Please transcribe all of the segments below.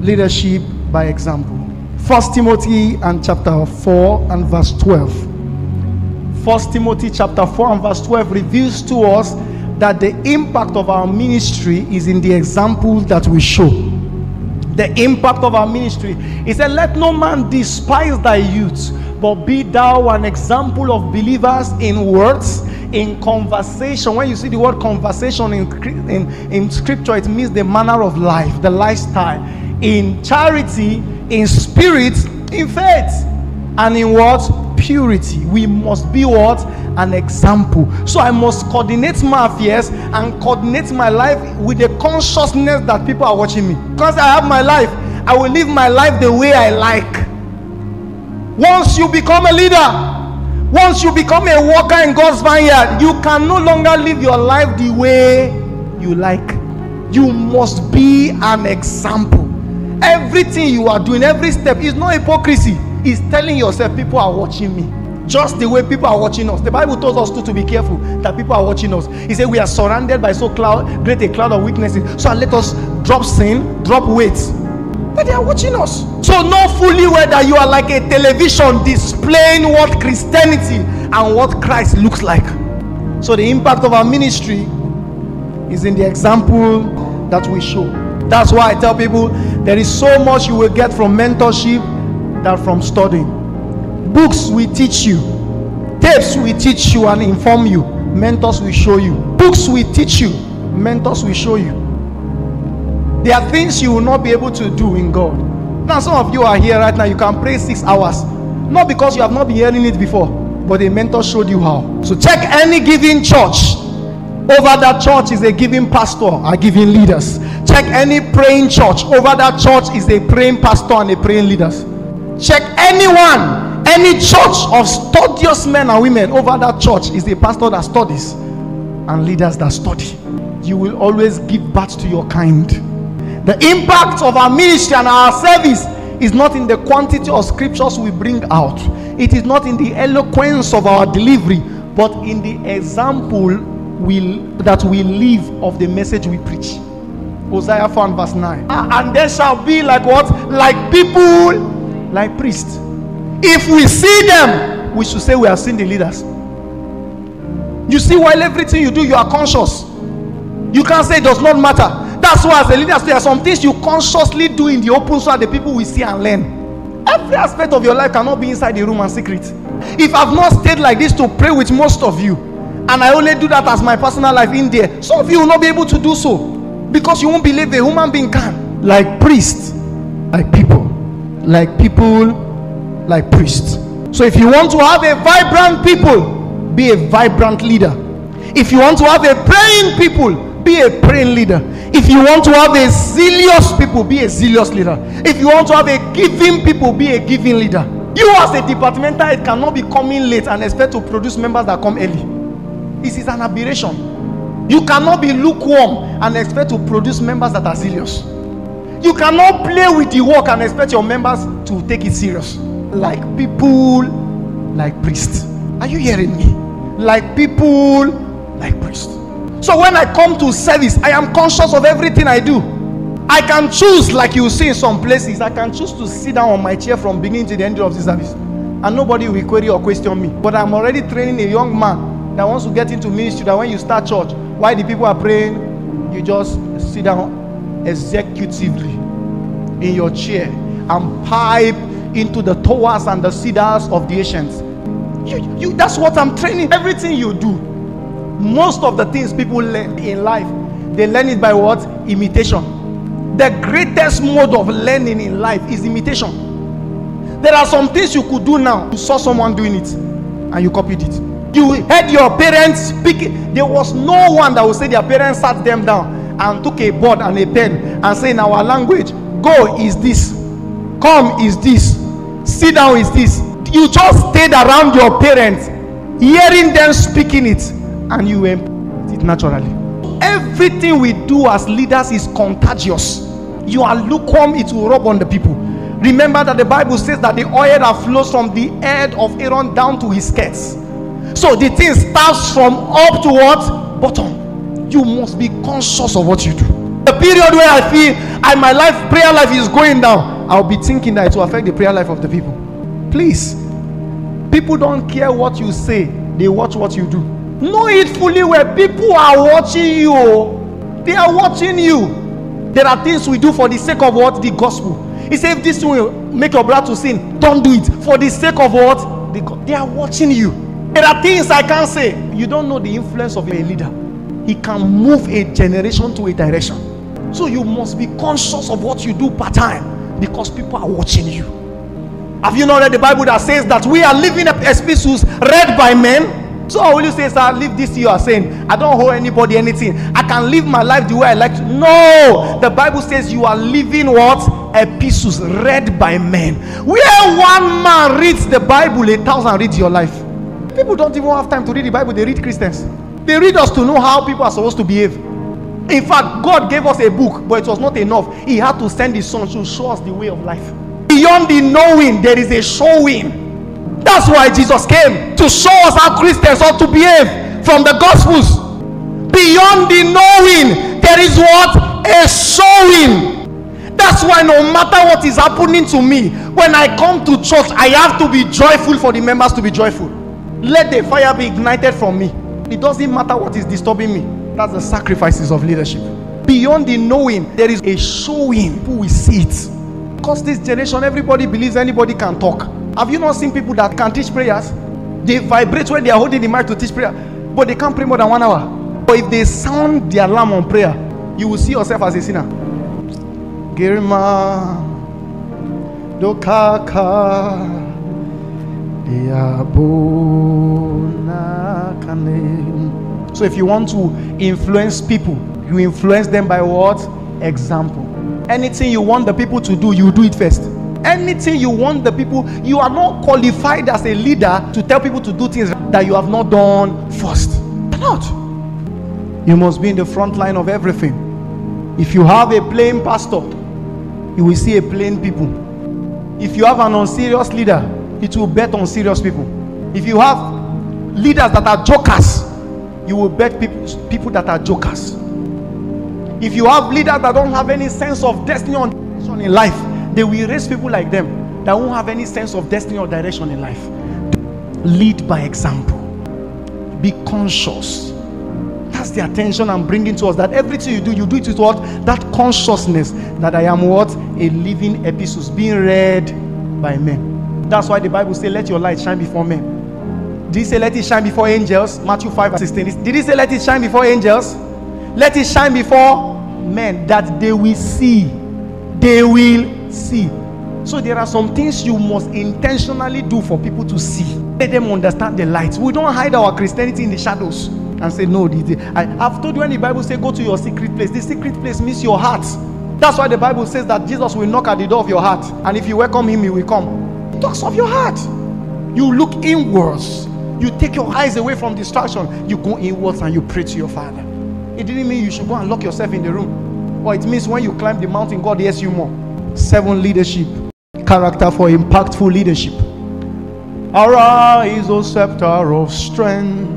leadership by example. First Timothy and chapter 4 and verse 12. First Timothy chapter 4 and verse 12 reveals to us that the impact of our ministry is in the example that we show. The impact of our ministry. He said, Let no man despise thy youth, but be thou an example of believers in words, in conversation. When you see the word conversation in, in, in scripture, it means the manner of life, the lifestyle. In charity, in spirit, in faith, and in what? Purity. We must be what? An example. So I must coordinate my affairs and coordinate my life with the consciousness that people are watching me. Because I have my life, I will live my life the way I like. Once you become a leader, once you become a worker in God's vineyard, you can no longer live your life the way you like. You must be an example. Everything you are doing, every step is not hypocrisy. It's telling yourself, people are watching me. Just the way people are watching us. The Bible tells us to, to be careful that people are watching us. He said, We are surrounded by so cloud, great a cloud of witnesses. So let us drop sin, drop weight. But they are watching us. So know fully well that you are like a television displaying what Christianity and what Christ looks like. So the impact of our ministry is in the example that we show. That's why I tell people there is so much you will get from mentorship than from studying. Books will teach you, tapes will teach you and inform you, mentors will show you. Books will teach you, mentors will show you. There are things you will not be able to do in God. Now, some of you are here right now, you can pray six hours. Not because you have not been hearing it before, but a mentor showed you how. So, check any given church. Over that church is a giving pastor or giving leaders. Check any praying church. Over that church is a praying pastor and a praying leaders. Check anyone, any church of studious men and women. Over that church is a pastor that studies and leaders that study. You will always give birth to your kind. The impact of our ministry and our service is not in the quantity of scriptures we bring out, it is not in the eloquence of our delivery, but in the example we, that we live of the message we preach. Hosea 4 verse 9. Ah, and there shall be like what? Like people, like priests. If we see them, we should say we have seen the leaders. You see, while everything you do, you are conscious. You can't say it does not matter. That's why, as a leader, there are some things you consciously do in the open so that the people will see and learn. Every aspect of your life cannot be inside the room and secret. If I've not stayed like this to pray with most of you, and I only do that as my personal life in there, some of you will not be able to do so because you won't believe a human being can. Like priests, like people, like people, like priests. So if you want to have a vibrant people, be a vibrant leader. If you want to have a praying people, be a praying leader. If you want to have a zealous people, be a zealous leader. If you want to have a giving people, be a giving leader. You as a departmental head cannot be coming late and expect to produce members that come early. This is an aberration. You cannot be lukewarm and expect to produce members that are zealous. You cannot play with the work and expect your members to take it serious. Like people, like priests. Are you hearing me? Like people, like priests. So when I come to service, I am conscious of everything I do. I can choose, like you see in some places, I can choose to sit down on my chair from beginning to the end of the service. And nobody will query or question me. But I'm already training a young man that wants to get into ministry that when you start church, while the people are praying, you just sit down executively in your chair and pipe into the towers and the cedars of the ancients. You, you, that's what I'm training. Everything you do, most of the things people learn in life, they learn it by what? Imitation. The greatest mode of learning in life is imitation. There are some things you could do now. You saw someone doing it and you copied it. You heard your parents speaking. There was no one that would say their parents sat them down and took a board and a pen and say in our language, go is this, come is this, sit down is this. You just stayed around your parents, hearing them speaking it, and you implement it naturally. Everything we do as leaders is contagious. You are lukewarm, it will rub on the people. Remember that the Bible says that the oil that flows from the head of Aaron down to his skirts. So the thing starts from up to what? Bottom. You must be conscious of what you do. The period where I feel I, my life, prayer life is going down, I'll be thinking that it will affect the prayer life of the people. Please, people don't care what you say, they watch what you do. Know it fully where people are watching you. They are watching you. There are things we do for the sake of what? The gospel. He said, if this will make your brother to sin, don't do it. For the sake of what? The, they are watching you. There are things I can't say. You don't know the influence of a leader. He can move a generation to a direction. So you must be conscious of what you do part time because people are watching you. Have you not read the Bible that says that we are living epistles read by men? So will you say, sir, leave this you are saying. I don't owe anybody anything. I can live my life the way I like to. No, the Bible says you are living what? Epistles read by men. Where one man reads the Bible, a thousand reads your life. People don't even have time to read the Bible, they read Christians. They read us to know how people are supposed to behave. In fact, God gave us a book, but it was not enough. He had to send his son to show us the way of life. Beyond the knowing, there is a showing. That's why Jesus came to show us how Christians ought to behave from the Gospels. Beyond the knowing, there is what? A showing. That's why no matter what is happening to me, when I come to church, I have to be joyful for the members to be joyful. Let the fire be ignited from me. It doesn't matter what is disturbing me. That's the sacrifices of leadership. Beyond the knowing, there is a showing. Who will see it? Because this generation, everybody believes anybody can talk. Have you not seen people that can teach prayers? They vibrate when they are holding the mic to teach prayer, but they can't pray more than one hour. But if they sound the alarm on prayer, you will see yourself as a sinner. Girma dokaka So if you want to influence people, you influence them by what? Example. Anything you want the people to do, you do it first anything you want the people, you are not qualified as a leader to tell people to do things that you have not done first. You're not. You must be in the front line of everything. If you have a plain pastor, you will see a plain people. If you have an unserious leader, it will bet on serious people. If you have leaders that are jokers, you will bet people, people that are jokers. If you have leaders that don't have any sense of destiny or direction in life, they will raise people like them that won't have any sense of destiny or direction in life. Lead by example. Be conscious. That's the attention I'm bringing to us. That everything you do, you do it with what? That consciousness that I am what? A living epistle being read by men. That's why the Bible says, Let your light shine before men. Did he say, Let it shine before angels? Matthew 5 16. Did he say, Let it shine before angels? Let it shine before men that they will see. They will see. So there are some things you must intentionally do for people to see. Let them understand the light. We don't hide our Christianity in the shadows and say, No, I, have told you when the Bible says go to your secret place. The secret place means your heart. That's why the Bible says that Jesus will knock at the door of your heart. And if you welcome him, he will come. Talks of your heart. You look inwards. You take your eyes away from distraction. You go inwards and you pray to your Father. It didn't mean you should go and lock yourself in the room. Or it means when you climb the mountain, God hears you more. Seven leadership. Character for impactful leadership. Arise, O scepter of strength.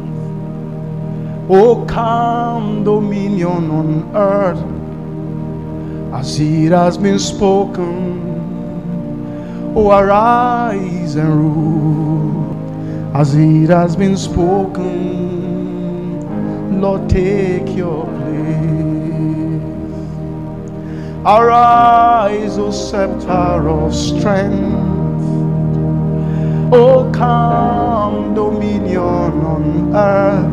O come dominion on earth as it has been spoken. O arise and rule as it has been spoken. Lord, take your place. Arise, O scepter of strength. O come dominion on earth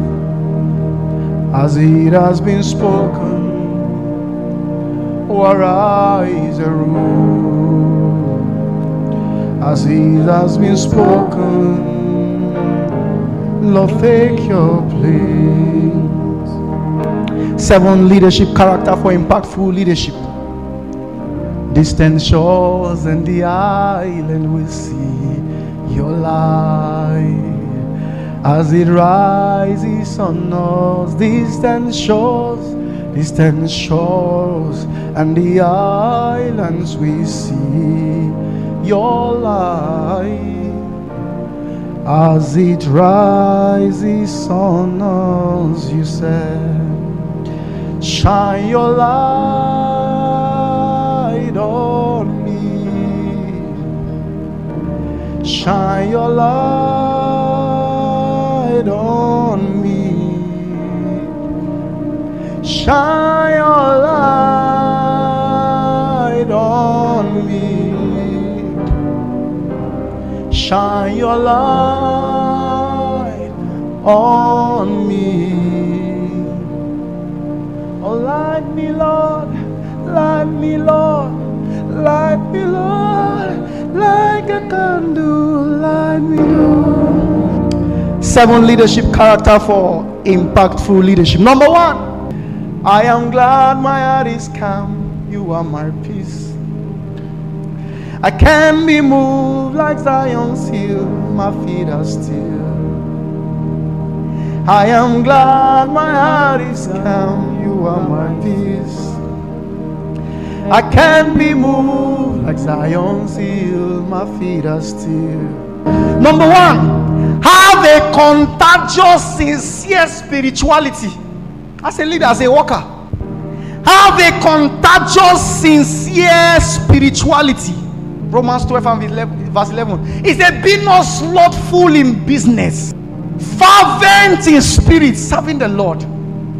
as it has been spoken. O arise and rule as it has been spoken. Lord, take your place. Seven leadership character for impactful leadership. Distant shores and the island will see your light as it rises on us. Distant shores, distant shores, and the islands we see your light as it rises on us. You said Shine your light on me. Shine your light on me. Shine your light Shine your light on me. Oh, light me, Lord, light me, Lord, light me, Lord, like a candle, light me, Lord. Seven leadership character for impactful leadership. Number one, I am glad my heart is calm. You are my peace. I can be moved like Zion's hill. My feet are still. I am glad my heart is calm. You are my peace. I can be moved like Zion's hill. My feet are still. Number one, have a contagious, sincere spirituality. As a leader, as a worker, have a contagious, sincere spirituality. Romans 12 and 11, verse 11. He said, Be not slothful in business, fervent in spirit, serving the Lord.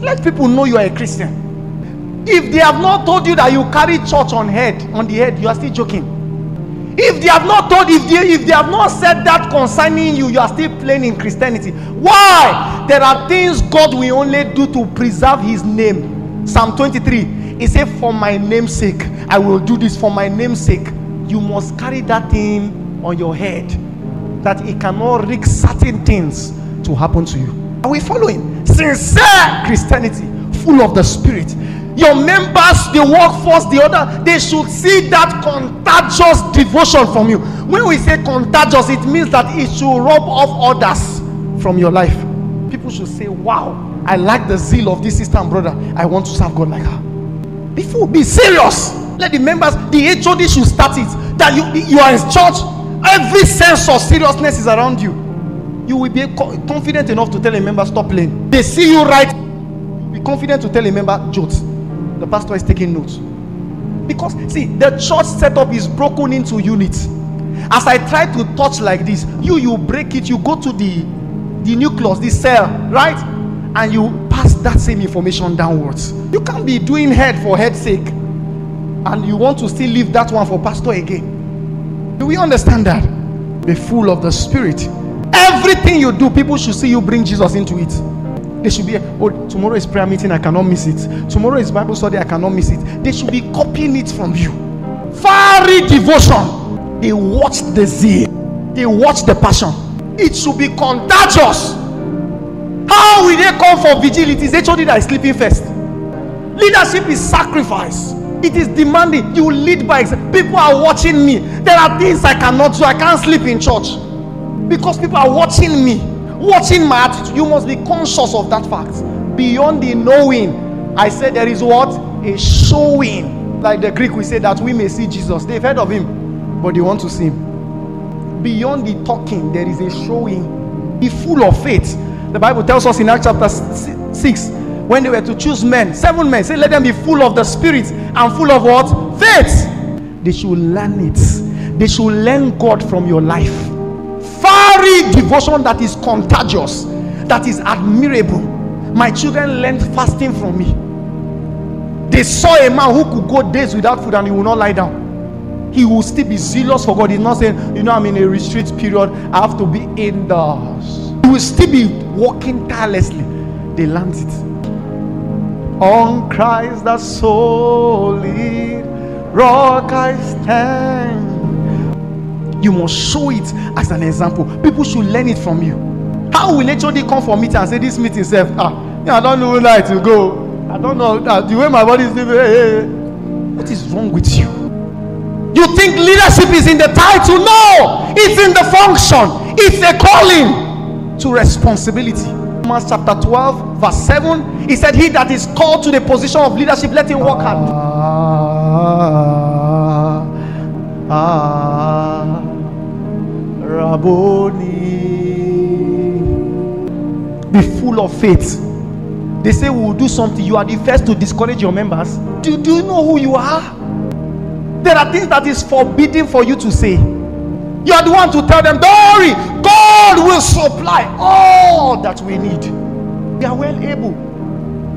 Let people know you are a Christian. If they have not told you that you carry church on head, on the head, you are still joking. If they have not told, if they if they have not said that concerning you, you are still playing in Christianity. Why? There are things God will only do to preserve His name. Psalm 23. He said, "For my name's sake, I will do this for my name's sake." You must carry that thing on your head, that it cannot risk certain things to happen to you. Are we following? Sincere Christianity, full of the Spirit. Your members, the workforce, the other, they should see that contagious devotion from you. When we say contagious, it means that it should rub off others from your life. People should say, Wow, I like the zeal of this sister and brother. I want to serve God like her. Before, be serious. Let the members, the HOD should start it. That you, you are in church, every sense of seriousness is around you. You will be confident enough to tell a member, Stop playing. They see you right, be confident to tell a member, Jote the pastor is taking notes. Because, see, the church setup is broken into units. As I try to touch like this, you you break it, you go to the the nucleus, the cell, right? And you pass that same information downwards. You can't be doing head for head's sake, and you want to still leave that one for pastor again. Do we understand that? Be full of the spirit. Everything you do, people should see you bring Jesus into it. They should be, oh, tomorrow is prayer meeting, I cannot miss it. Tomorrow is Bible study, I cannot miss it. They should be copying it from you. Fiery devotion. They watch the zeal, they watch the passion. It should be contagious. How will they come for vigility? They told you that is sleeping first. Leadership is sacrifice. It is demanding. You lead by example. People are watching me. There are things I cannot do. I can't sleep in church because people are watching me watching my attitude, you must be conscious of that fact. Beyond the knowing, I said there is what? A showing. Like the Greek, we say that we may see Jesus. They've heard of him, but they want to see him. Beyond the talking, there is a showing. Be full of faith. The Bible tells us in Acts chapter 6 when they were to choose men, seven men, say, Let them be full of the Spirit and full of what? Faith. They should learn it. They should learn God from your life fiery devotion that is contagious, that is admirable. My children learned fasting from me. They saw a man who could go days without food and he will not lie down. He will still be zealous for God. He's not saying, you know, I'm in a retreat period, I have to be indoors. He will still be walking tirelessly. They learned it. On Christ the solid rock I stand. You must show it as an example. People should learn it from you. How will HOD come for meeting and say this meeting self? Ah, yeah, I don't know where to go. I don't know uh, the way my body is living. Hey, hey. What is wrong with you? You think leadership is in the title? No, it's in the function. It's a calling to responsibility. Romans chapter 12, verse 7. He said, He that is called to the position of leadership, let him work hard. Ah, ah, Rabboni. Be full of faith. They say we will do something. You are the first to discourage your members. Do, do you know who you are? There are things that is forbidden for you to say. You are the one to tell them, don't worry, God will supply all that we need. We are well able.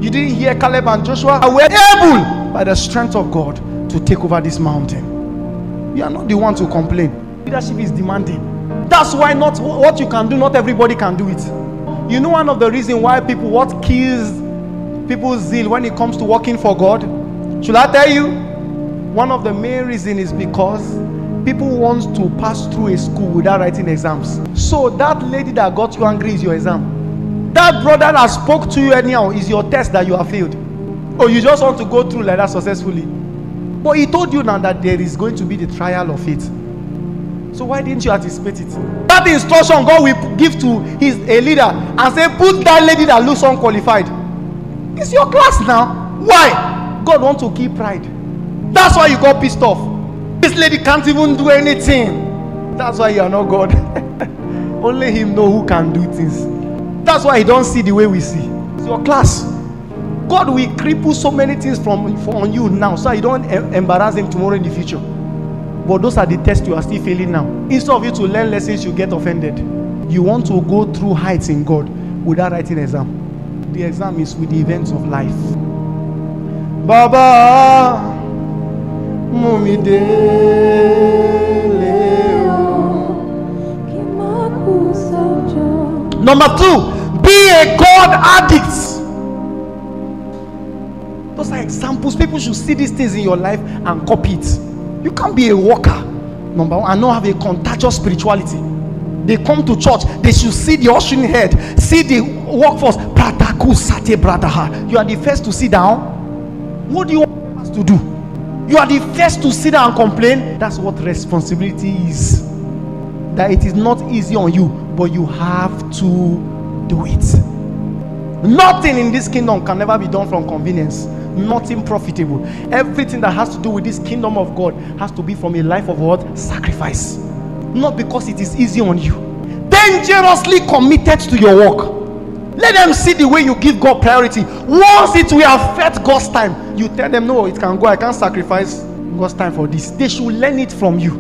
You didn't hear Caleb and Joshua are well able by the strength of God to take over this mountain. You are not the one to complain. Leadership is demanding. That's why not what you can do, not everybody can do it. You know, one of the reasons why people, what kills people's zeal when it comes to working for God? Should I tell you? One of the main reasons is because people want to pass through a school without writing exams. So that lady that got you angry is your exam. That brother that spoke to you anyhow is your test that you have failed. Or you just want to go through like that successfully. But he told you now that there is going to be the trial of it. So why didn't you anticipate it? That instruction God will give to his a leader and say, put that lady that looks unqualified. It's your class now. Why? God wants to keep pride. That's why you got pissed off. This lady can't even do anything. That's why you are not God. Only him know who can do things. That's why he don't see the way we see. It's your class. God will cripple so many things from, from you now so you don't embarrass him tomorrow in the future. But those are the tests you are still failing now. Instead of you to learn lessons, you get offended. You want to go through heights in God without writing exam. The exam is with the events of life. Baba Number two, be a God addict. Those are examples. People should see these things in your life and copy it. You can't be a worker, number one, and not have a contagious spirituality. They come to church, they should see the ushering head, see the workforce. You are the first to sit down. What do you want us to do? You are the first to sit down and complain. That's what responsibility is. That it is not easy on you, but you have to do it. Nothing in this kingdom can never be done from convenience nothing profitable. Everything that has to do with this kingdom of God has to be from a life of what? Sacrifice. Not because it is easy on you. Dangerously committed to your work. Let them see the way you give God priority. Once it will affect God's time, you tell them, No, it can go. I can't sacrifice God's time for this. They should learn it from you.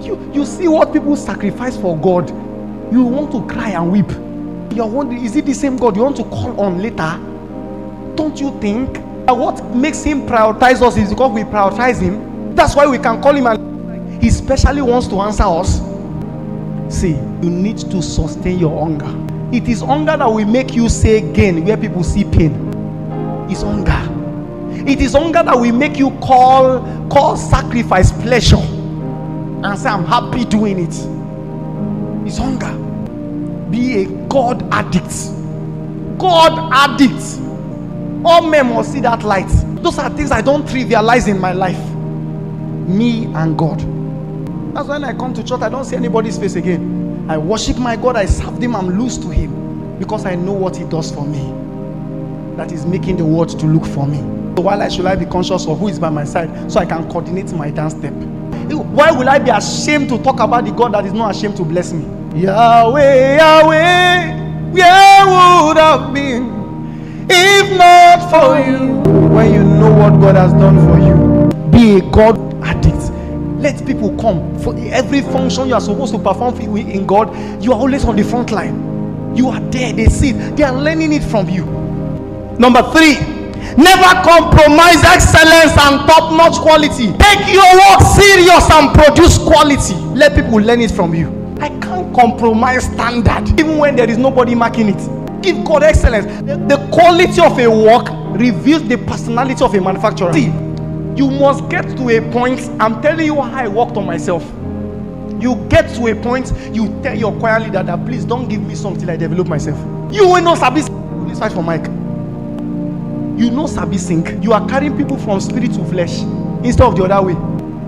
You, you see what people sacrifice for God. You want to cry and weep. You're wondering, is it the same God you want to call on later? Don't you think? What makes him prioritize us is because we prioritize him. That's why we can call him and he specially wants to answer us. See, you need to sustain your hunger. It is hunger that will make you say gain where people see pain. It's hunger. It is hunger that will make you call call sacrifice pleasure and say, I'm happy doing it. It's hunger. Be a God addict. God addict. All men must see that light. Those are things I don't trivialize in my life. Me and God. That's when I come to church, I don't see anybody's face again. I worship my God, I serve Him, I'm loose to Him because I know what He does for me. That is making the world to look for me. So why I should I be conscious of who is by my side so I can coordinate my dance step? Why will I be ashamed to talk about the God that is not ashamed to bless me? Yahweh, Yahweh, where would have been if not for you, when you know what God has done for you, be a God. Let people come for every function you are supposed to perform in God. You are always on the front line. You are there, they see it, they are learning it from you. Number three, never compromise excellence and top notch quality. Take your work serious and produce quality. Let people learn it from you. I can't compromise standard even when there is nobody marking it give God excellence. The, quality of a work reveals the personality of a manufacturer. See, you must get to a point. I'm telling you how I worked on myself. You get to a point, you tell your choir leader that please don't give me something I develop myself. You will not sabi this fight for Mike. You know sabi sing. You are carrying people from spirit to flesh instead of the other way.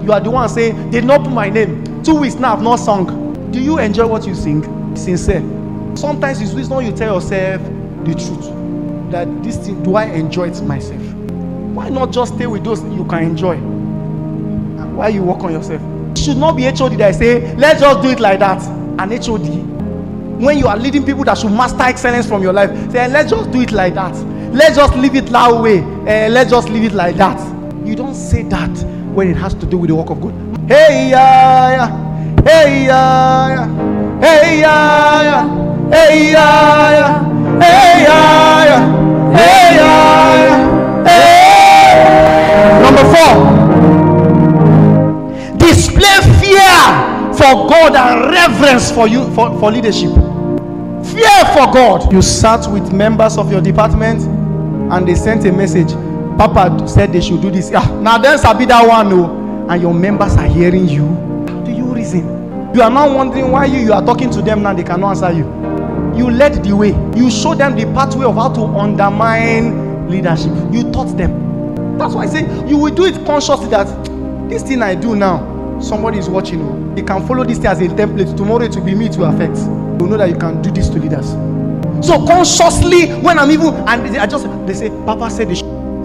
You are the one saying they not put my name. Two weeks now I've not sung. Do you enjoy what you sing? Sincere. Sometimes it's wisdom you tell yourself the truth. That this thing, do I enjoy it myself? Why not just stay with those you can enjoy? Why you work on yourself? It should not be HOD that say, let's just do it like that. An HOD, when you are leading people that should master excellence from your life, say, let's just do it like that. let's just leave it that way. Uh, let's just leave it like that. You don't say that when it has to do with the work of God. Hey, yeah, yeah. Hey, yeah. Hey, yeah. Hey, yeah. Hey, yeah. Hey, yeah, Display fear for God and reverence for you for, for leadership. Fear for God. You sat with members of your department and they sent a message. Papa said they should do this. Ah, now then Sabi that one no. And your members are hearing you. How do you reason? You are now wondering why you, you are talking to them now they cannot answer you. You led the way. You showed them the pathway of how to undermine leadership. You taught them. That's why I say you will do it consciously that this thing I do now, somebody is watching you. You can follow this thing as a template. Tomorrow it will be me to affect. You know that you can do this to leaders. So consciously, when I'm even and I just they say, Papa said this.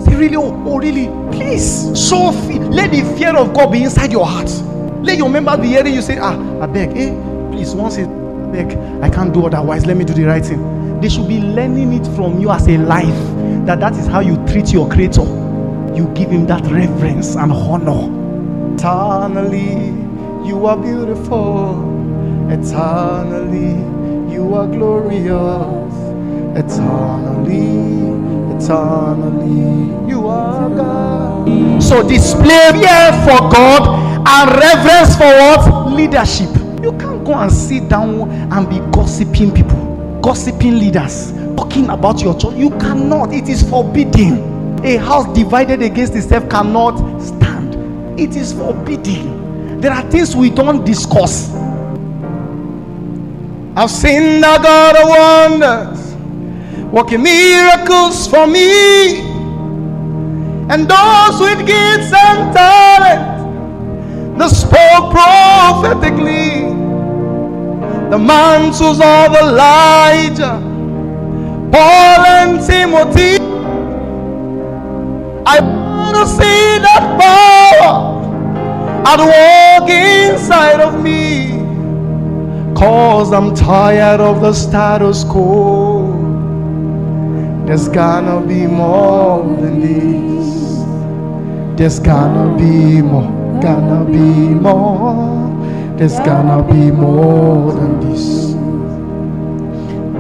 Say really, oh, oh really? Please show fe- let the fear of God be inside your heart. Let your members be hearing you say, Ah, I beg, eh, please, once it I beg, I can't do otherwise. Let me do the right thing. They should be learning it from you as a life. That that is how you treat your creator. You give him that reverence and honor. Eternally, you are beautiful. Eternally, you are glorious. Eternally, eternally, you are God. So display fear for God and reverence for what? Leadership. You can't go and sit down and be gossiping people, gossiping leaders, talking about your church. You cannot. It is forbidden. A house divided against itself cannot stand. It is forbidden. There are things we don't discuss. I've seen the God of wonders working miracles for me, and those with gifts and talent that spoke prophetically. The mantles of Elijah, Paul and Timothy. To see that power at work inside of me. Cause I'm tired of the status quo. There's gonna be more than this. There's gonna be more, gonna be more. There's gonna be more than this.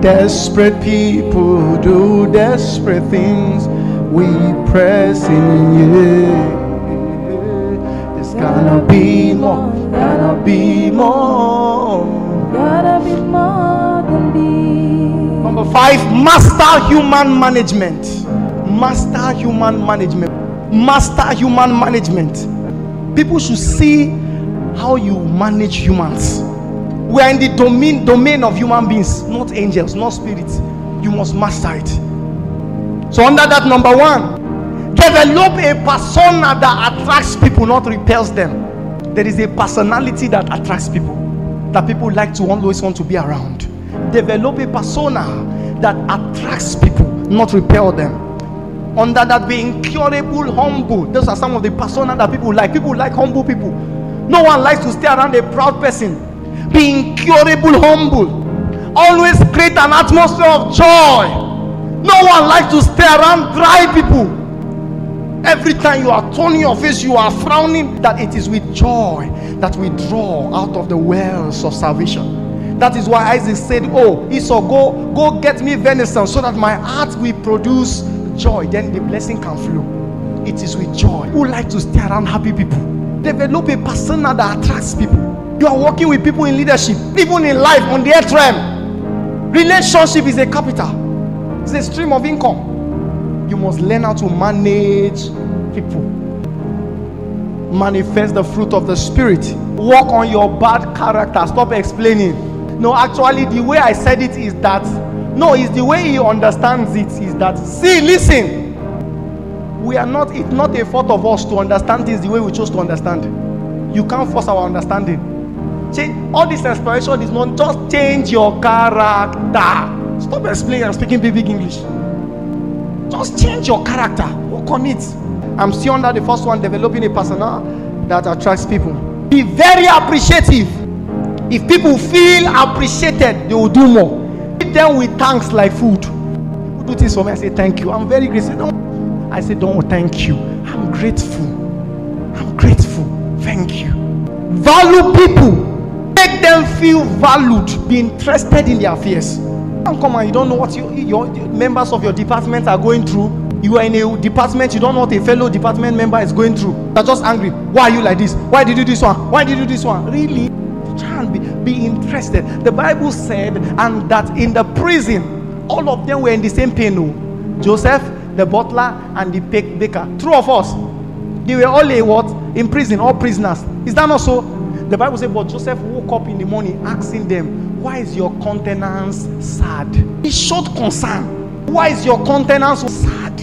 Desperate people do desperate things. We press in, you. There's gonna be more, gonna be more. Gotta be more than this. Number five, master human management. Master human management. Master human management. People should see how you manage humans. We are in the domain domain of human beings, not angels, not spirits. You must master it. So under that number one, develop a persona that attracts people, not repels them. There is a personality that attracts people, that people like to always want to be around. Develop a persona that attracts people, not repel them. Under that, be incurable, humble. Those are some of the persona that people like. People like humble people. No one likes to stay around a proud person. Be incurable, humble. Always create an atmosphere of joy. No one likes to stay around dry people. Every time you are turning your face, you are frowning. That it is with joy that we draw out of the wells of salvation. That is why Isaac said, Oh, Esau, go, go get me venison so that my heart will produce joy. Then the blessing can flow. It is with joy. Who like to stay around happy people? Develop a persona that attracts people. You are working with people in leadership, even in life, on the earth realm. Relationship is a capital, it's a stream of income. You must learn how to manage people. Manifest the fruit of the spirit. Work on your bad character. Stop explaining. No, actually, the way I said it is that no, it's the way he understands it is that see, listen. We are not, it's not a fault of us to understand things the way we chose to understand. You can't force our understanding. Change all this inspiration is not just change your character. Stop explaining and speaking big, big English. Just change your character. Work on it. I'm still under the first one, developing a persona that attracts people. Be very appreciative. If people feel appreciated, they will do more. Feed them with thanks like food. People do things for me. I say thank you. I'm very grateful. I say don't thank you. I'm grateful. I'm grateful. Thank you. Value people. Make them feel valued. Be interested in their affairs. Come on, you don't know what you, your members of your department are going through. You are in a department, you don't know what a fellow department member is going through. You're just angry. Why are you like this? Why did you do this one? Why did you do this one? Really? Try and be, be interested. The Bible said, and that in the prison, all of them were in the same pain. oh. Joseph, the butler, and the baker. True of us. They were all a what? In prison, all prisoners. Is that not so? The Bible said, but Joseph woke up in the morning asking them, Why is your countenance sad? He showed concern. Why is your countenance sad?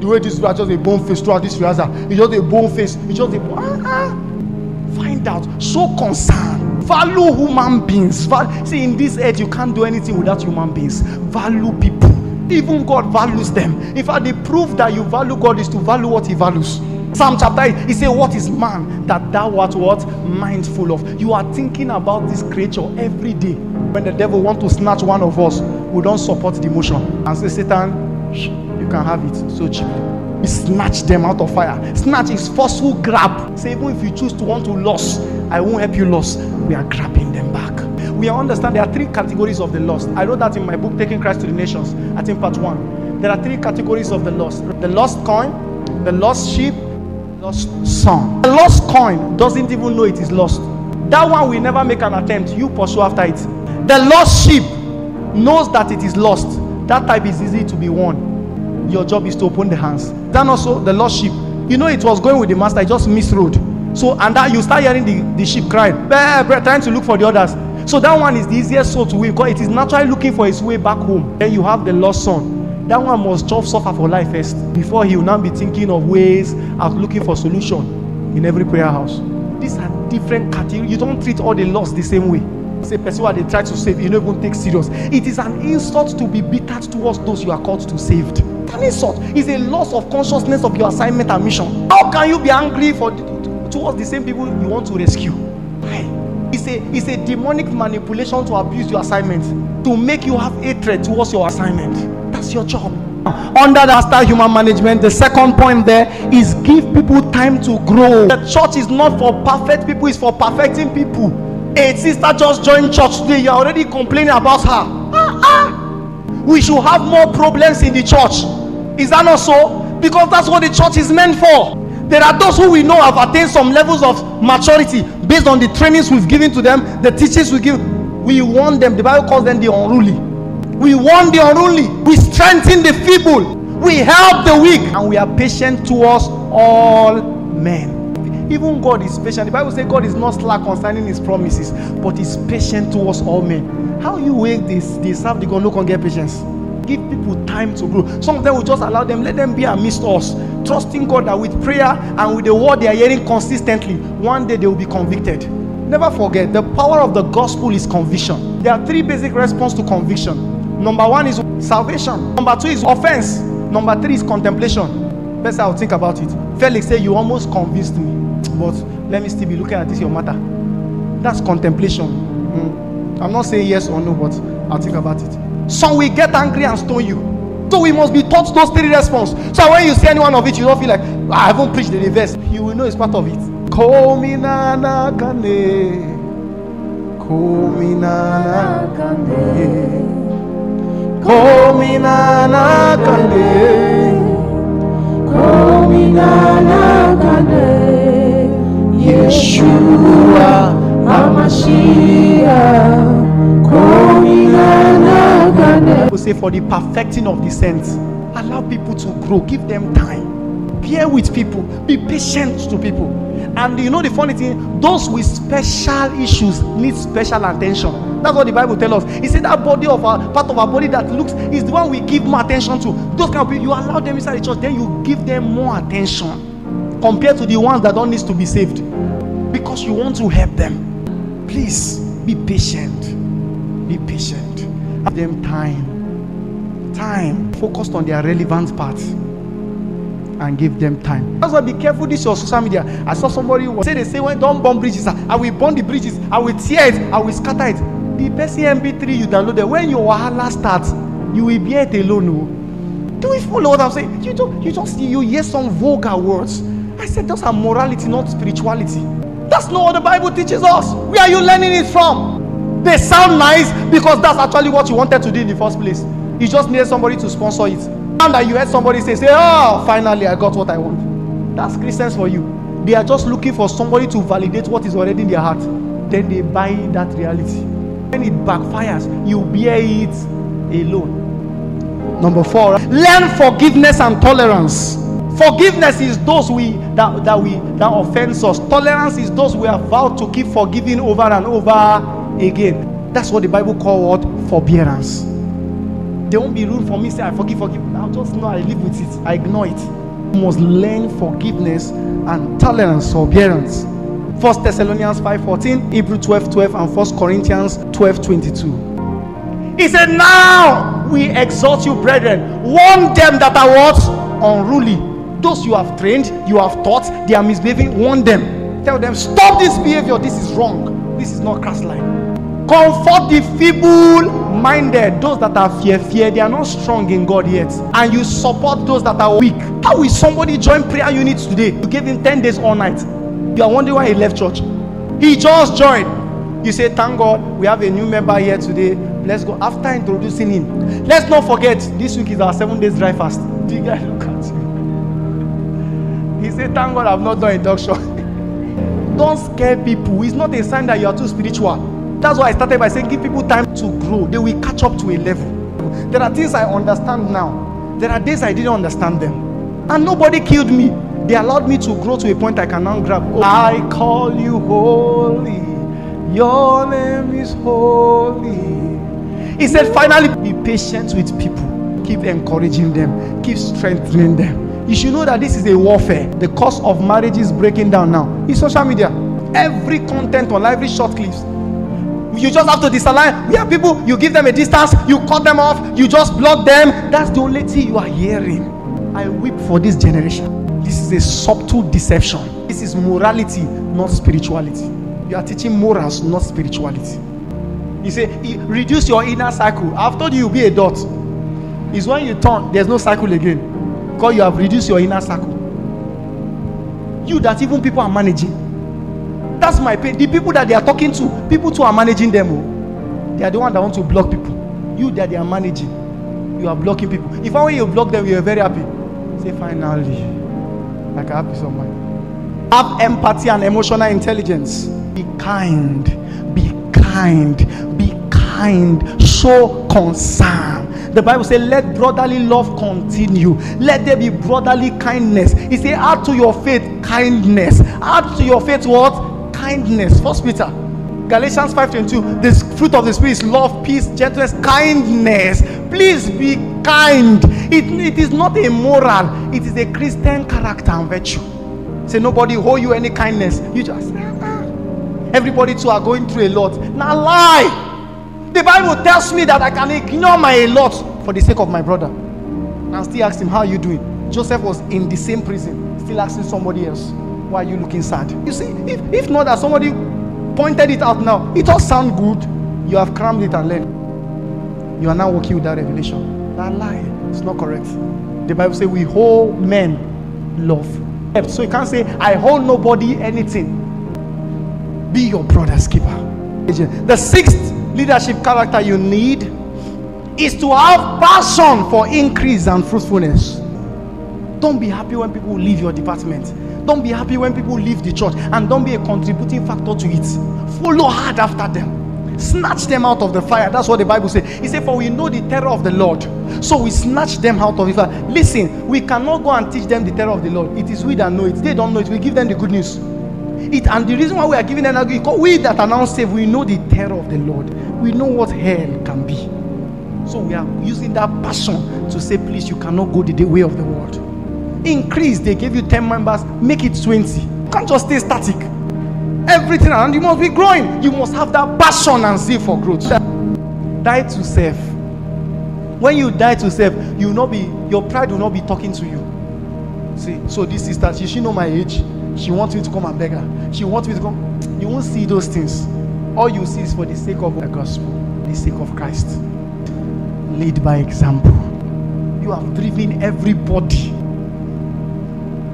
The way this was just a bone face throughout this rehearsal. It's just a bone face. It's just a bone. Ah, ah. Find out. Show concern. Value human beings. Val- See, in this age, you can't do anything without human beings. Value people. Even God values them. In fact, the proof that you value God is to value what He values. Psalm chapter 8, he said, What is man that thou art what? Mindful of. You are thinking about this creature every day. When the devil want to snatch one of us, we don't support the motion. And say, Satan, you can have it so cheaply. We snatch them out of fire. Snatch is forceful grab. Say, even if you choose to want to lose, I won't help you lose. We are grabbing them back. We understand there are three categories of the lost. I wrote that in my book, Taking Christ to the Nations, I think part one. There are three categories of the lost the lost coin, the lost sheep, lost son. The lost coin doesn't even know it is lost. That one will never make an attempt. You pursue after it. The lost sheep knows that it is lost. That type is easy to be won. Your job is to open the hands. Then also the lost sheep. You know it was going with the master, it just missed. So and that you start hearing the, the sheep cry, "Bah, eh, bah," trying to look for the others. So that one is the easiest soul to win because it is naturally looking for its way back home. Then you have the lost son. That one must suffer for life first before he will now be thinking of ways of looking for solution in every prayer house. These are different categories. You don't treat all the lost the same way. Say person who they try to save, you don't even take serious. It is an insult to be bitter towards those you are called to saved. An insult is a loss of consciousness of your assignment and mission. How can you be angry for towards the same people you want to rescue? It's a it's a demonic manipulation to abuse your assignment, to make you have hatred towards your assignment. That's your job. Under the master human management, the second point there is give people time to grow. The church is not for perfect people, it's for perfecting people. A sister just joined church today, you're already complaining about her. Ah, ah. We should have more problems in the church. Is that not so? Because that's what the church is meant for. There are those who we know have attained some levels of maturity based on the trainings we've given to them, the teachings we give. We warn them. The Bible calls them the unruly. We warn the unruly. We strengthen the feeble. We help the weak. And we are patient towards all men. Even God is patient. The Bible says God is not slack concerning his promises, but is patient towards all men. How you wait this? They serve the God, no can get patience. Give people time to grow. Some of them will just allow them, let them be amidst us, trusting God that with prayer and with the word they are hearing consistently, one day they will be convicted. Never forget, the power of the gospel is conviction. There are three basic responses to conviction. Number one is salvation. Number two is offense. Number three is contemplation. Best I'll think about it. Felix said, You almost convinced me, but let me still be looking at this your matter. That's contemplation. Mm. I'm not saying yes or no, but I'll think about it. Some will get angry and stone you. So we must be taught those three responses. So when you see any one of it, you don't feel like "Ah, I haven't preached the verse. You will know it's part of it. Kominana kane. Kominana kane. Kominana kane. Kominana kane Kominana say for the perfecting of the saints allow people to grow give them time. Bear with people be patient to people. And you know the funny thing those with special issues need special attention that's what the bible tell us. He said that body of our part of our body that looks is the one we give more attention to. Those kind of people you allow them inside the church then you give them more attention compared to the ones that don't need to be saved. Because you want to help them. Please be patient. Be patient. Give them time. Time. Focused on their relevant part and give them time. That's why be careful this your social media. I saw somebody say they say when don't burn bridges i will burn the bridges. I will tear it. I will scatter it the person mp3 you downloaded when your wahala start you will bear it alone o Do we follow what I'm saying? You just, you just, you hear some vulgar words. I said those are morality, not spirituality. That's not what the Bible teaches us. Where are you learning it from? They sound nice because that's actually what you wanted to do in the first place. You just needed somebody to sponsor it. And that you heard somebody say, say, oh, finally I got what I want. That's Christians for you. They are just looking for somebody to validate what is already in their heart. Then they buy that reality. When it backfires, you bear it alone. Number four, learn forgiveness and tolerance. Forgiveness is those we that, that we that offends us. Tolerance is those we have vowed to keep forgiving over and over again. That's what the Bible calls what forbearance. There won't be room for me say I forgive, forgive. I'll just know I live with it. I ignore it. You must learn forgiveness and tolerance, forbearance. First Thessalonians 5:14, Hebrew 12, 12, and 1 Corinthians 12, 22. He said, Now we exhort you, brethren, warn them that are what? Unruly. Those you have trained, you have taught, they are misbehaving, warn them. Tell them, Stop this behavior. This is wrong. This is not Christ like. Comfort the feeble minded, those that are fear, fear, they are not strong in God yet. And you support those that are weak. How will somebody join prayer units today? You gave him 10 days all night. You are wondering why he left church. He just joined. You say, Thank God, we have a new member here today. Let's go. After introducing him, let's not forget this week is our seven days dry fast. The guy look at you. He said, Thank God I've not done induction. Don't scare people. It's not a sign that you are too spiritual. That's why I started by saying, Give people time to grow. They will catch up to a level. There are things I understand now. There are days I didn't understand them. And nobody killed me. They allowed me to grow to a point I can now grab. Oh, I call you holy. Your name is holy. He said, finally, be patient with people. Keep encouraging them. Keep strengthening them. You should know that this is a warfare. The cost of marriage is breaking down now. It's social media. Every content on every short clips. You just have to disalign. We have people, you give them a distance, you cut them off, you just block them. That's the only thing you are hearing. I weep for this generation. This is a subtle deception. This is morality, not spirituality. You are teaching morals, not spirituality. You say, reduce your inner cycle. I've told you you'll be a dot. It's when you turn, there's no cycle again. Because you have reduced your inner cycle. You that even people are managing. That's my pain. The people that they are talking to, people who are managing them. Oh, they are the one that want to block people. You that they are managing, you are blocking people. If when you block them, you are very happy. Say finally, like a happy someone. Have empathy and emotional intelligence. Be kind. Be kind. Be kind. Show concern. The Bible says, let brotherly love continue. Let there be brotherly kindness. He said, add to your faith kindness. Add to your faith what? Kindness. First Peter. Galatians 5:22. The fruit of the spirit is love, peace, gentleness, kindness. Please be kind. It, it is not a moral, it is a Christian character and virtue. Say nobody hold you any kindness. You just ah, ah. Everybody too are going through a lot. Now lie. The Bible tells me that I can ignore my lot for the sake of my brother. And still ask him, How are you doing? Joseph was in the same prison, still asking somebody else, Why are you looking sad? You see, if, if not that somebody pointed it out now, it all sound good. You have crammed it and learned. You are now working with that revelation. That lie. It's not correct. The Bible says we hold men love. So you can't say, I hold nobody anything be your brother's keeper. The sixth leadership character you need is to have passion for increase and fruitfulness. Don't be happy when people leave your department. Don't be happy when people leave the church and don't be a contributing factor to it. Follow hard after them. Snatch them out of the fire. That's what the Bible says. He said, For we know the terror of the Lord. So we snatch them out of the fire. Listen, we cannot go and teach them the terror of the Lord. It is we that know it. They don't know it. We give them the good news it and the reason why we are giving them because we that are now saved we know the terror of the lord we know what hell can be so we are using that passion to say please you cannot go the way of the world increase they gave you 10 members make it 20 you can't just stay static everything around you must be growing you must have that passion and zeal for growth die to self when you die to self you will not be your pride will not be talking to you see so this sister she she know my age she wants me to come and beg her. She wants me to come. You won't see those things. All you see is for the sake of the gospel, the sake of Christ. Lead by example. you have driven everybody.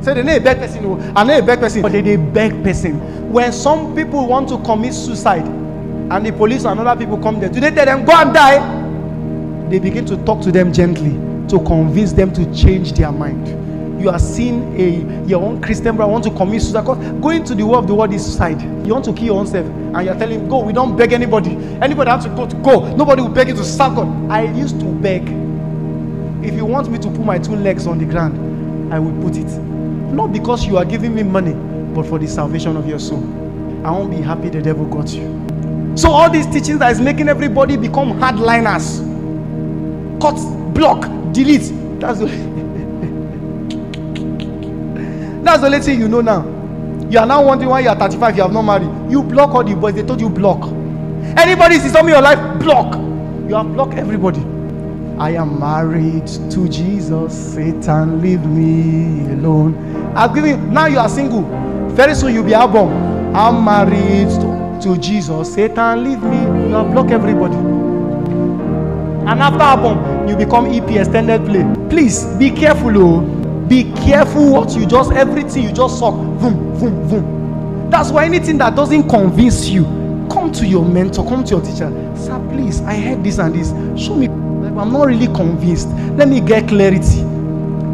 Say the name beg person, oh, I know a beg person, but they, they beg person. When some people want to commit suicide and the police and other people come there, do they tell them go and die? They begin to talk to them gently to convince them to change their mind. You are seeing a your own Christian brother want to commit suicide. Going to the war of the world is suicide. You want to kill your own self, and you're telling him, Go, we don't beg anybody. Anybody has to go to go. Nobody will beg you to serve God. I used to beg. If you want me to put my two legs on the ground, I will put it. Not because you are giving me money, but for the salvation of your soul. I won't be happy the devil got you. So all these teachings that is making everybody become hardliners, cut, block, delete. That's the that's the only thing you know now. You are now wondering why you are 35, you have not married. You block all the boys, they told you block. Anybody see something in your life, block. You have blocked everybody. I am married to Jesus. Satan, leave me alone. I've given now you are single. Very soon you'll be album. I'm married to, to Jesus. Satan, leave me. You have blocked everybody. And after album, you become EP extended play. Please be careful, oh. Be careful what you just everything you just suck. Boom, boom, boom. That's why anything that doesn't convince you, come to your mentor, come to your teacher. Sir, please, I heard this and this. Show me. I'm not really convinced. Let me get clarity.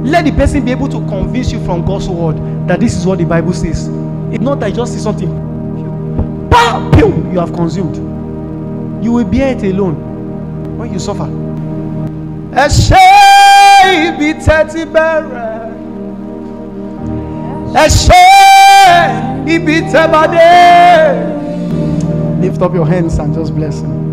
Let the person be able to convince you from God's word that this is what the Bible says. If not I just see something. Pew, you have consumed. You will bear it alone when you suffer. Ṣe ibi tẹ́tí bẹ̀rẹ̀. Lift up your hands and just bless him.